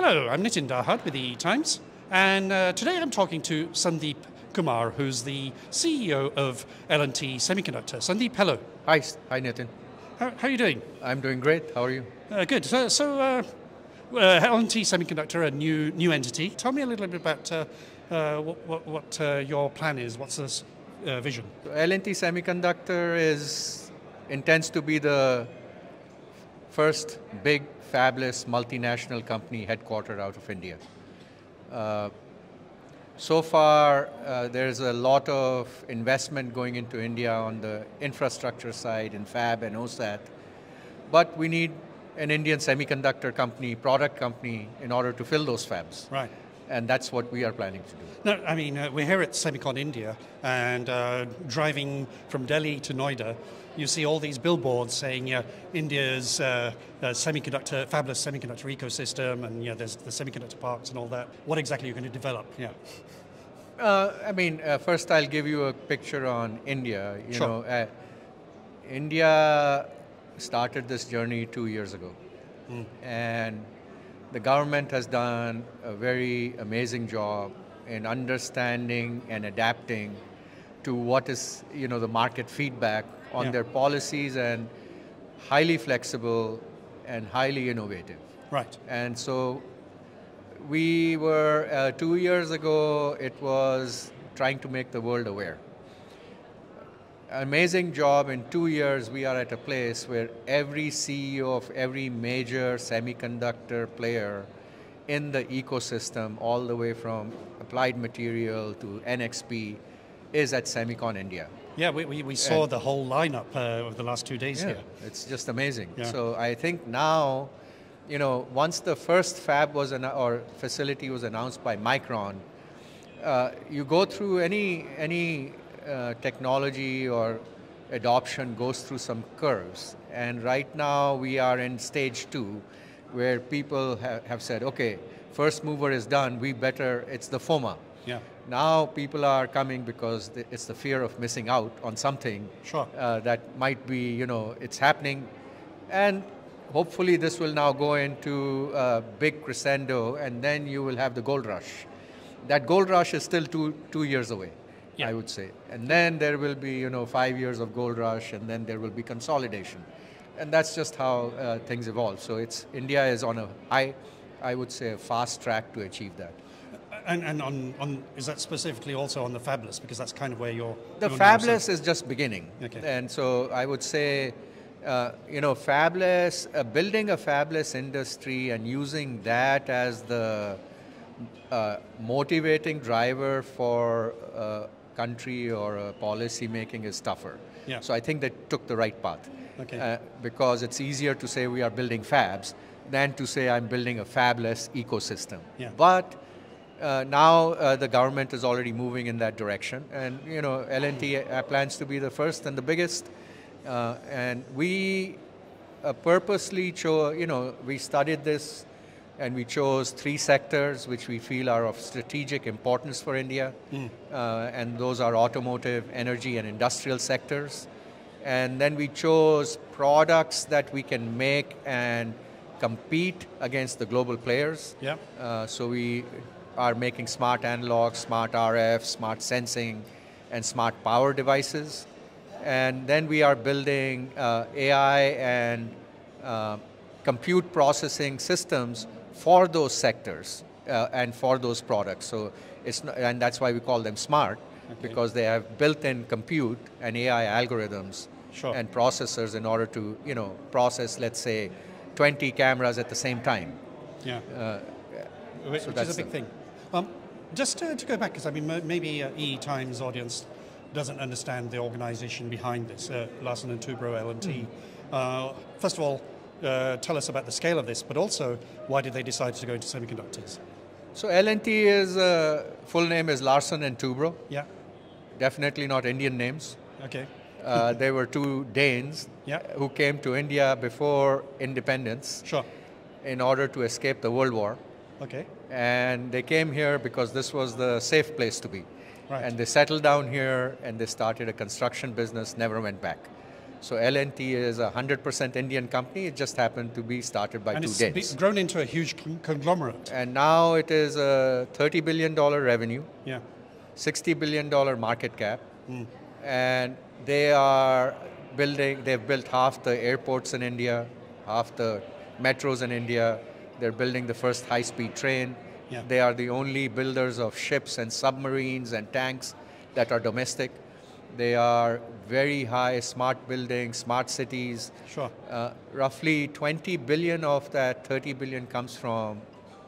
Hello, I'm Nitin Dahad with the E Times, and uh, today I'm talking to Sandeep Kumar, who's the CEO of L&T Semiconductor. Sandeep, hello. Hi, hi Nitin. How, how are you doing? I'm doing great. How are you? Uh, good. So, so uh, uh, L&T Semiconductor, a new new entity. Tell me a little bit about uh, uh, what, what, what uh, your plan is. What's this vision? L&T Semiconductor is intends to be the first big fabless multinational company headquartered out of India. Uh, so far, uh, there's a lot of investment going into India on the infrastructure side in fab and OSAT, but we need an Indian semiconductor company, product company, in order to fill those fabs. Right. And that's what we are planning to do. No, I mean, uh, we're here at Semicon India, and uh, driving from Delhi to Noida, you see all these billboards saying yeah, India's uh, uh, semiconductor, fabless semiconductor ecosystem, and yeah, there's the semiconductor parks and all that. What exactly are you going to develop? Yeah. Uh, I mean, uh, first I'll give you a picture on India. You sure. know, uh, India started this journey two years ago, mm. and the government has done a very amazing job in understanding and adapting to what is you know the market feedback on yeah. their policies and highly flexible and highly innovative. Right. And so we were, uh, two years ago, it was trying to make the world aware. Amazing job. In two years, we are at a place where every CEO of every major semiconductor player in the ecosystem, all the way from Applied Material to NXP, is at Semicon India. Yeah, we, we, we saw and the whole lineup uh, over the last two days yeah, here. It's just amazing. Yeah. So I think now, you know, once the first fab was an, or facility was announced by Micron, uh, you go through any any uh, technology or adoption goes through some curves. And right now we are in stage two, where people ha have said, okay, first mover is done. We better. It's the FOMO. Yeah. Now people are coming because it's the fear of missing out on something sure. uh, that might be, you know, it's happening. And hopefully this will now go into a big crescendo and then you will have the gold rush. That gold rush is still two, two years away, yeah. I would say. And then there will be, you know, five years of gold rush and then there will be consolidation. And that's just how uh, things evolve. So it's, India is on a high, I would say, a fast track to achieve that. And, and on, on, is that specifically also on the fabless? Because that's kind of where you're. The fabless is just beginning. Okay. And so I would say, uh, you know, fabless, uh, building a fabless industry and using that as the uh, motivating driver for a country or a policy making is tougher. Yeah. So I think they took the right path. Okay. Uh, because it's easier to say we are building fabs than to say I'm building a fabless ecosystem. Yeah. But uh, now uh, the government is already moving in that direction, and you know L&T uh, plans to be the first and the biggest. Uh, and we uh, purposely chose, you know, we studied this, and we chose three sectors which we feel are of strategic importance for India, mm. and those are automotive, energy, and industrial sectors. And then we chose products that we can make and compete against the global players. Yeah. so we are making smart analog, smart RF, smart sensing, and smart power devices. And then we are building uh, AI and uh, compute processing systems for those sectors uh, and for those products. So it's not, and that's why we call them smart okay. because they have built-in compute and AI algorithms sure. and processors in order to you know process, let's say, 20 cameras at the same time. Yeah. Uh, Which so is a big thing. Um, just to, to, go back, because I mean, maybe uh, E Times audience doesn't understand the organization behind this, uh, Larsen and Toubro L&T. Mm. Uh, first of all, uh, tell us about the scale of this, but also why did they decide to go into semiconductors? So L&T is uh, full name is Larsen and Toubro. Yeah. Definitely not Indian names. Okay. Uh, they were two Danes yeah. who came to India before independence. Sure. In order to escape the World War. Okay. And they came here because this was the safe place to be. Right. And they settled down here and they started a construction business, never went back. So L&T is a 100% Indian company. It just happened to be started by and two it's Danes. be- grown into a huge conglomerate. And now it is a 30 billion dollar revenue, Yeah. 60 billion dollar market cap, hmm. and they are building. They've built half the airports in India, half the metros in India. They're building the first high-speed train. Yeah. They are the only builders of ships and submarines and tanks that are domestic. They are very high smart buildings, smart cities. Sure. Uh, roughly 20 billion of that 30 billion comes from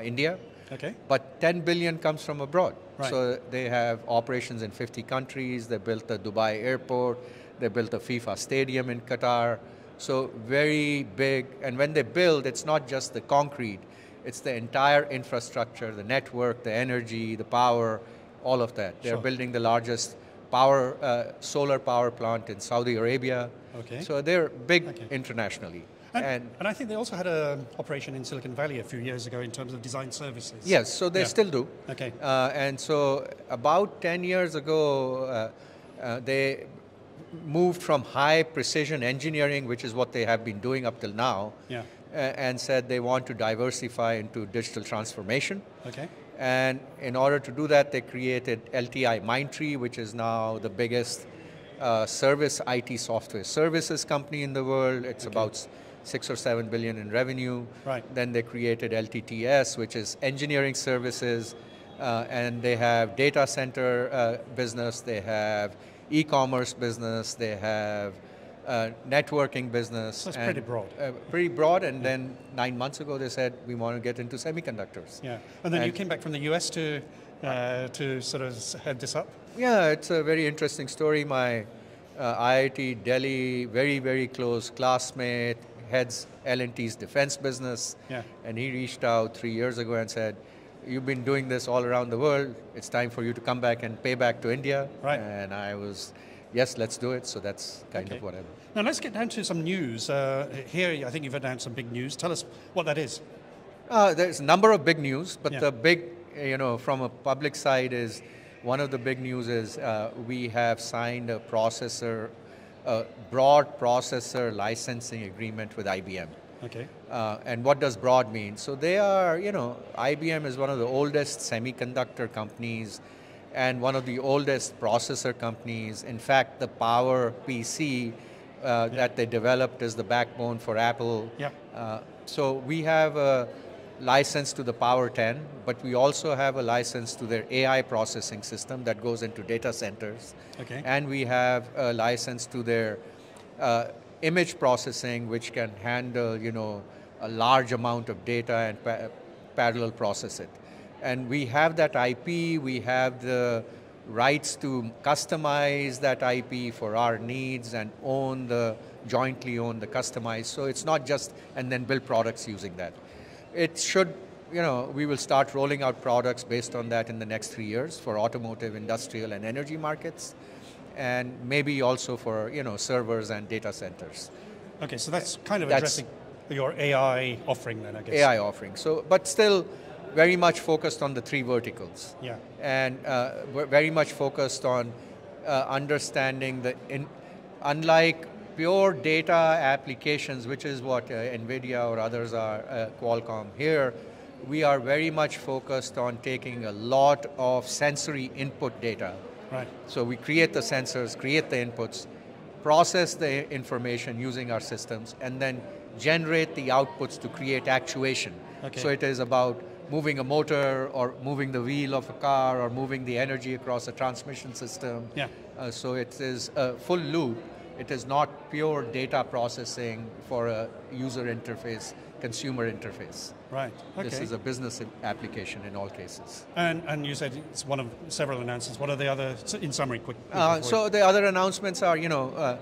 India, Okay. but 10 billion comes from abroad. Right. So they have operations in 50 countries. They built the Dubai airport. They built a FIFA stadium in Qatar. So very big. And when they build, it's not just the concrete. It's the entire infrastructure, the network, the energy, the power, all of that. They're Sure. building the largest power, uh, solar power plant in Saudi Arabia. Okay. So they're big Okay. internationally. And, and and I think they also had an operation in Silicon Valley a few years ago in terms of design services. Yes, so they Yeah. still do. Okay. Uh, and so about 10 years ago, uh, uh, they moved from high precision engineering, which is what they have been doing up till now, Yeah. and said they want to diversify into digital transformation. Okay. And in order to do that, they created LTI Mindtree, which is now the biggest uh, service IT software services company in the world. It's about six or seven billion in revenue. Right. Then they created LTTS, which is engineering services, uh, and they have data center uh, business. They have e-commerce business. They have uh, networking business. So it's and, pretty broad. Uh, pretty broad. And then nine months ago, they said we want to get into semiconductors. Yeah. And then you came back from the US to uh, to sort of head this up. Yeah, it's a very interesting story. My uh, IIT Delhi, very, very close classmate, heads L&T's defense business. Yeah. And he reached out three years ago and said, you've been doing this all around the world. It's time for you to come back and pay back to India. Right. And I was, yes, let's do it. So that's kind Okay. of whatever. Now let's get down to some news. Uh, here, I think you've announced some big news. Tell us what that is. Uh, there's a number of big news, but Yeah. the big, you know, from a public side is one of the big news is uh, we have signed a processor, a broad processor licensing agreement with IBM. Okay. Uh, and what does broad mean? So they are, you know, IBM is one of the oldest semiconductor companies and one of the oldest processor companies. In fact, the Power PC uh, that they developed is the backbone for Apple. Yeah. Uh, so we have a license to the Power 10, but we also have a license to their AI processing system that goes into data centers. Okay. And we have a license to their uh, image processing, which can handle, you know, a large amount of data and pa- parallel process it. And we have that IP, we have the rights to customize that IP for our needs and own the, jointly own the customized. So it's not just, and then build products using that. It should, you know, we will start rolling out products based on that in the next three years for automotive, industrial, and energy markets, and maybe also for, you know, servers and data centers. Okay, so that's kind of That's- addressing your AI offering then, I guess. AI offering. So, but still very much focused on the three verticals. Yeah. And uh, we're very much focused on uh, understanding the, in, unlike pure data applications, which is what uh, NVIDIA or others are, uh, Qualcomm here, we are very much focused on taking a lot of sensory input data. Right. So we create the sensors, create the inputs, process the information using our systems, and then generate the outputs to create actuation. Okay. So it is about moving a motor or moving the wheel of a car or moving the energy across a transmission system. Yeah. Uh, so it is a full loop. It is not pure data processing for a user interface, consumer interface. Right. Okay. This is a business application in all cases. and, and you said it's one of several announcements. What are the other, in summary, quick? Uh, so the other announcements are, you know, uh,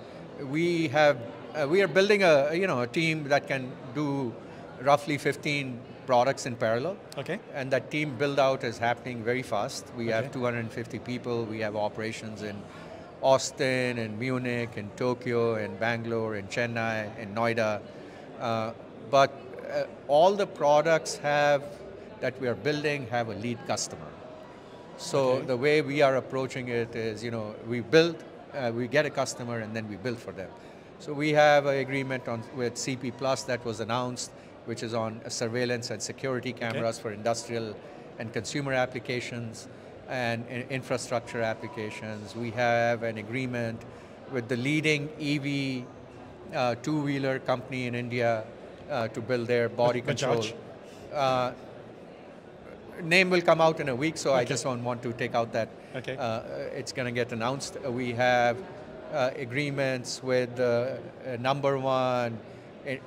we have, uh, we are building a, you know, a team that can do roughly 15 products in parallel. Okay. And that team build out is happening very fast. We Okay. have 250 people. We have operations in Austin, in Munich, in Tokyo, in Bangalore, in Chennai, in Noida. Uh, but uh, all the products have that we are building have a lead customer. So Okay. the way we are approaching it is, you know, we build, uh, we get a customer, and then we build for them. So we have an agreement on, with CP Plus that was announced, which is on surveillance and security cameras okay. for industrial and consumer applications and infrastructure applications. We have an agreement with the leading EV uh, two-wheeler company in India uh, to build their body control. Uh, name will come out in a week, so okay. I just don't want to take out that. Okay. Uh, it's going to get announced. We have uh, agreements with the uh, number one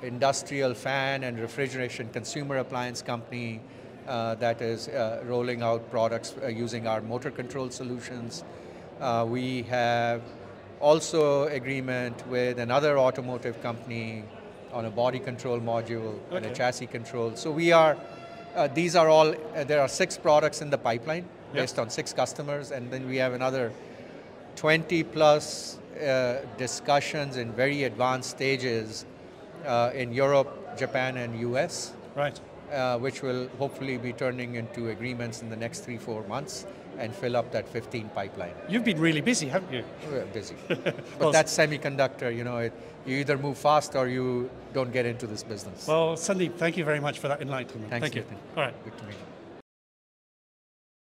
industrial fan and refrigeration consumer appliance company uh, that is uh, rolling out products uh, using our motor control solutions. Uh, we have also agreement with another automotive company on a body control module okay. and a chassis control. So we are, uh, these are all, uh, there are six products in the pipeline yep. based on six customers and then we have another 20 plus discussions in very advanced stages in Europe, Japan and US. Right uh, which will hopefully be turning into agreements in the next three, four months and fill up that 15 pipeline. You've been really busy, haven't you? We're busy. but well, that's semiconductor, you know, it, you either move fast or you don't get into this business. Well, Sandeep, thank you very much for that enlightenment. Thanks, thank you. All right. Good to meet you.